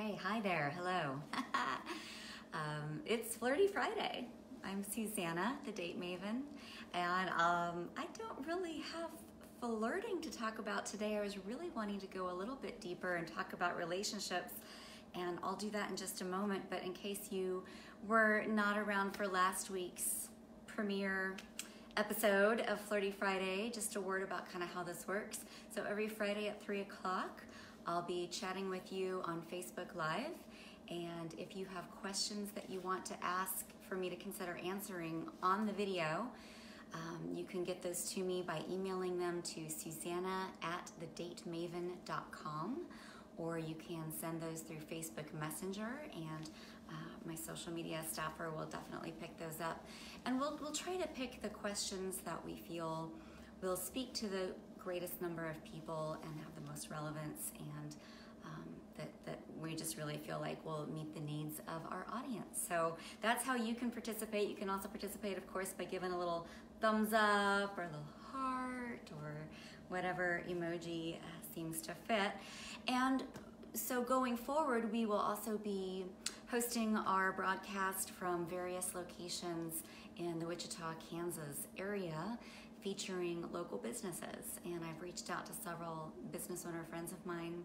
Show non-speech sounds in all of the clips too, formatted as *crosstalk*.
Okay, hi there. Hello. *laughs* um, it's Flirty Friday. I'm Suzanna, the date maven, and um, I don't really have flirting to talk about today. I was really wanting to go a little bit deeper and talk about relationships, and I'll do that in just a moment. But in case you were not around for last week's premiere episode of Flirty Friday, just a word about kind of how this works. So every Friday at 3 o'clock, I'll be chatting with you on Facebook Live. And if you have questions that you want to ask for me to consider answering on the video, um, you can get those to me by emailing them to Suzanna at thedatemaven.com or you can send those through Facebook Messenger and uh, my social media staffer will definitely pick those up. And we'll, we'll try to pick the questions that we feel will speak to the greatest number of people and have the most relevance and um, that, that we just really feel like will meet the needs of our audience. So that's how you can participate. You can also participate, of course, by giving a little thumbs up or a little heart or whatever emoji uh, seems to fit. And so going forward, we will also be hosting our broadcast from various locations in the Wichita, Kansas area featuring local businesses. And I've reached out to several business owner friends of mine.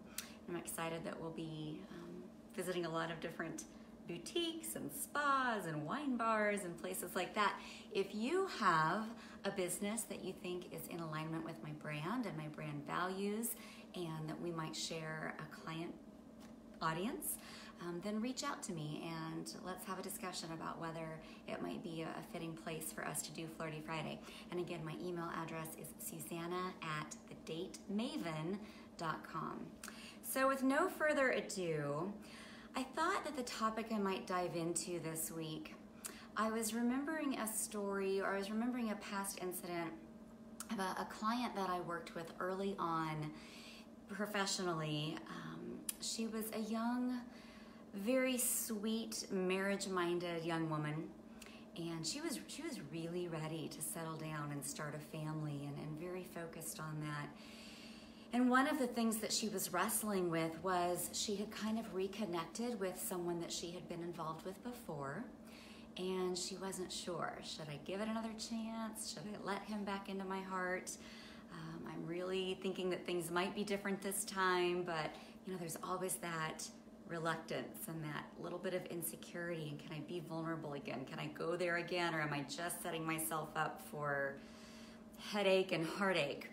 I'm excited that we'll be um, visiting a lot of different boutiques and spas and wine bars and places like that. If you have a business that you think is in alignment with my brand and my brand values, and that we might share a client audience, um, then reach out to me and let's have a discussion about whether it might be a, fitting place for us to do Flirty Friday. And again, my email address is suzanna at thedatemaven.com. So, with no further ado, I thought that the topic I might dive into this week, I was remembering a story or I was remembering a past incident about a client that I worked with early on professionally. Um, she was a young very sweet, marriage-minded young woman. And she was she was really ready to settle down and start a family and, and very focused on that. And one of the things that she was wrestling with was she had kind of reconnected with someone that she had been involved with before. And she wasn't sure. Should I give it another chance? Should I let him back into my heart? Um, I'm really thinking that things might be different this time, but you know, there's always that reluctance and that little bit of insecurity and can I be vulnerable again? Can I go there again or am I just setting myself up for headache and heartache?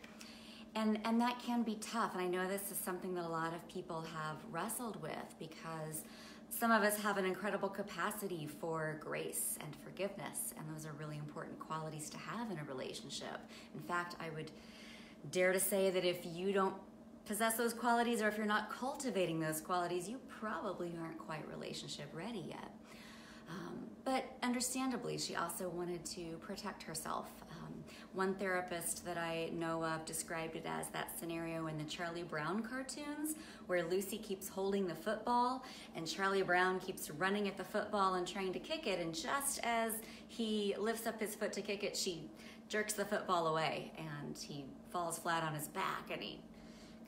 And and that can be tough and I know this is something that a lot of people have wrestled with because some of us have an incredible capacity for grace and forgiveness and those are really important qualities to have in a relationship. In fact, I would dare to say that if you don't possess those qualities or if you're not cultivating those qualities, you probably aren't quite relationship ready yet. Um, but understandably, she also wanted to protect herself. Um, one therapist that I know of described it as that scenario in the Charlie Brown cartoons where Lucy keeps holding the football and Charlie Brown keeps running at the football and trying to kick it. And just as he lifts up his foot to kick it, she jerks the football away and he falls flat on his back and he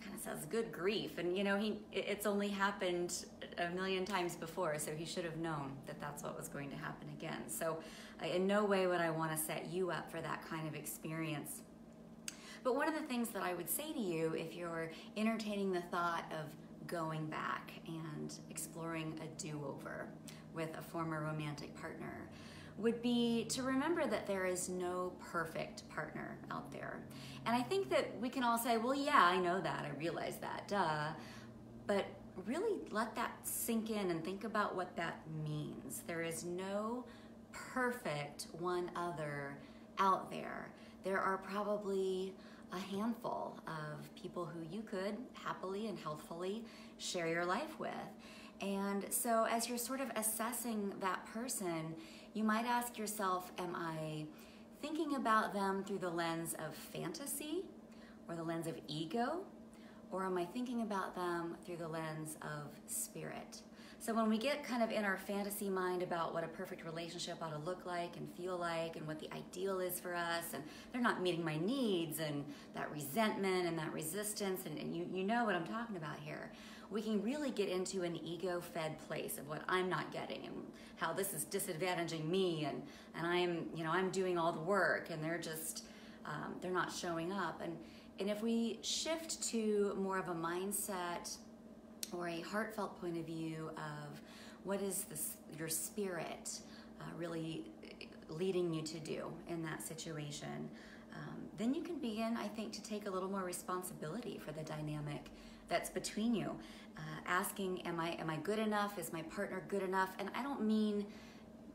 kind of says, "Good grief!" And you know, he it's only happened a million times before, so he should have known that that's what was going to happen again. So, in no way would I want to set you up for that kind of experience. But one of the things that I would say to you, if you're entertaining the thought of going back and exploring a do-over with a former romantic partner, would be to remember that there is no perfect partner out there. And I think that we can all say, well, yeah, I know that, I realize that, duh. But really let that sink in and think about what that means. There is no perfect one other out there. There are probably a handful of people who you could happily and healthfully share your life with. And so, as you're sort of assessing that person, you might ask yourself, Am I thinking about them through the lens of fantasy or the lens of ego? Or am I thinking about them through the lens of spirit? So when we get kind of in our fantasy mind about what a perfect relationship ought to look like and feel like and what the ideal is for us, and they're not meeting my needs and that resentment and that resistance, and, and you, you know what I'm talking about here, we can really get into an ego fed place of what I'm not getting and how this is disadvantaging me and, and I'm, you know, I'm doing all the work and they're just, um, they're not showing up. And, and if we shift to more of a mindset or a heartfelt point of view of what is this, your spirit uh, really leading you to do in that situation, um, then you can begin, I think, to take a little more responsibility for the dynamic that's between you. Uh, asking, am I am I good enough? Is my partner good enough? And I don't mean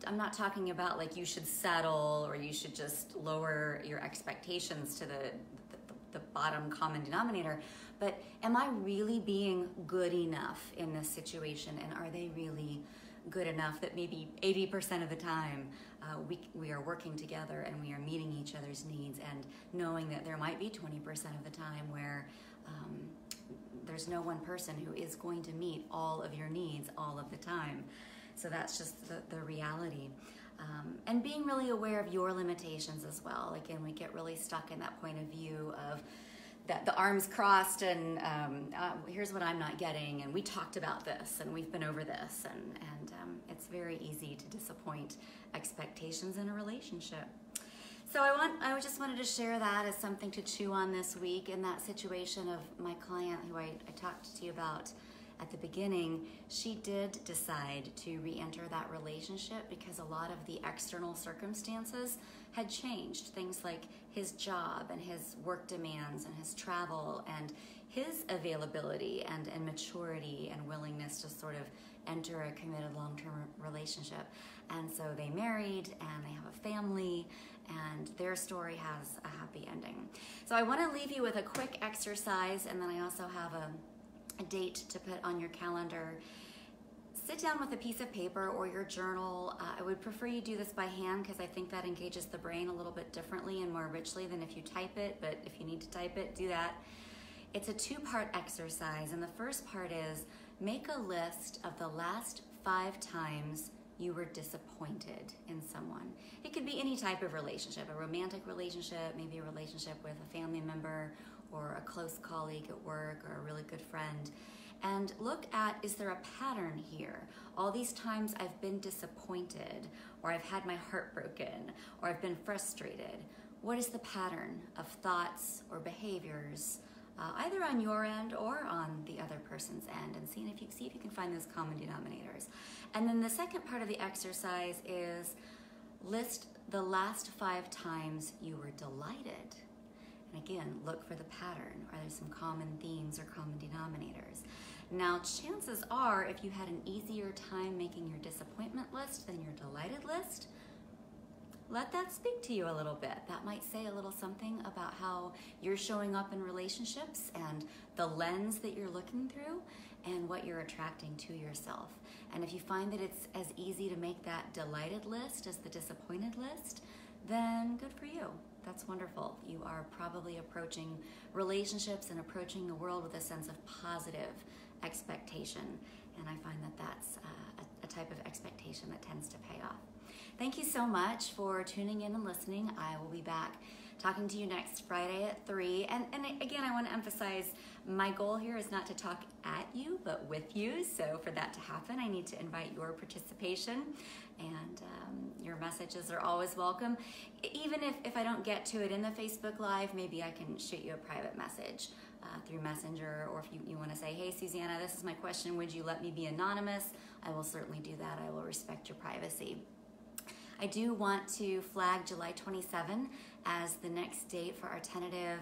I'm not talking about like you should settle or you should just lower your expectations to the, the, the bottom common denominator. But am I really being good enough in this situation? And are they really good enough that maybe 80% of the time uh, we, we are working together and we are meeting each other's needs and knowing that there might be 20% of the time where um, there's no one person who is going to meet all of your needs all of the time. So that's just the, the reality. Um, and being really aware of your limitations as well. Again, we get really stuck in that point of view of that the arms crossed and um, uh, here's what I'm not getting, and we talked about this, and we've been over this, and, and um, it's very easy to disappoint expectations in a relationship. So I want I just wanted to share that as something to chew on this week in that situation of my client who I, I talked to you about at the beginning, she did decide to re-enter that relationship because a lot of the external circumstances had changed. Things like his job and his work demands and his travel and his availability and, and maturity and willingness to sort of enter a committed long-term relationship. And so they married and they have a family and their story has a happy ending. So I want to leave you with a quick exercise, and then I also have a, date to put on your calendar. Sit down with a piece of paper or your journal. Uh, I would prefer you do this by hand because I think that engages the brain a little bit differently and more richly than if you type it, but if you need to type it, do that. It's a two part exercise, and the first part is make a list of the last five times you were disappointed in someone. It could be any type of relationship, a romantic relationship, maybe a relationship with a family member or a close colleague at work or a really good friend. And look at is there a pattern here? All these times I've been disappointed, or I've had my heart broken, or I've been frustrated. What is the pattern of thoughts or behaviors uh, either on your end or on the other person's end and seeing if you see if you can find those common denominators. And then the second part of the exercise is list the last five times you were delighted. And again, look for the pattern. Are there some common themes or common denominators? Now, chances are, if you had an easier time making your disappointment list than your delighted list, let that speak to you a little bit. That might say a little something about how you're showing up in relationships and the lens that you're looking through and what you're attracting to yourself. And if you find that it's as easy to make that delighted list as the disappointed list, then good for you. That's wonderful. You are probably approaching relationships and approaching the world with a sense of positive expectation. And I find that that's uh, a, a type of expectation that tends to pay off. Thank you so much for tuning in and listening. I will be back talking to you next Friday at 3. And, and again, I want to emphasize my goal here is not to talk at you, but with you. So for that to happen, I need to invite your participation and um, your messages are always welcome. Even if, if I don't get to it in the Facebook Live, maybe I can shoot you a private message uh, through Messenger, or if you, you want to say, hey, Suzanna, this is my question, would you let me be anonymous? I will certainly do that. I will respect your privacy. I do want to flag July 27 as the next date for our tentative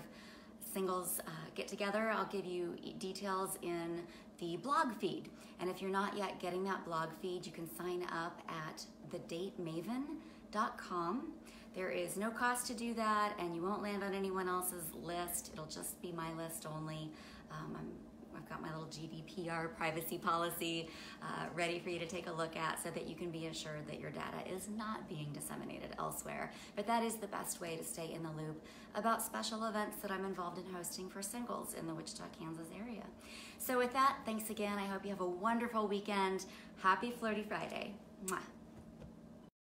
singles uh, get together. I'll give you details in the blog feed. And if you're not yet getting that blog feed, you can sign up at thedatemaven.com. There is no cost to do that, and you won't land on anyone else's list. It'll just be my list only. Um, I've got my little GDPR privacy policy uh, ready for you to take a look at so that you can be assured that your data is not being disseminated elsewhere. But that is the best way to stay in the loop about special events that I'm involved in hosting for singles in the Wichita, Kansas area. So with that, thanks again. I hope you have a wonderful weekend. Happy Flirty Friday. Mwah.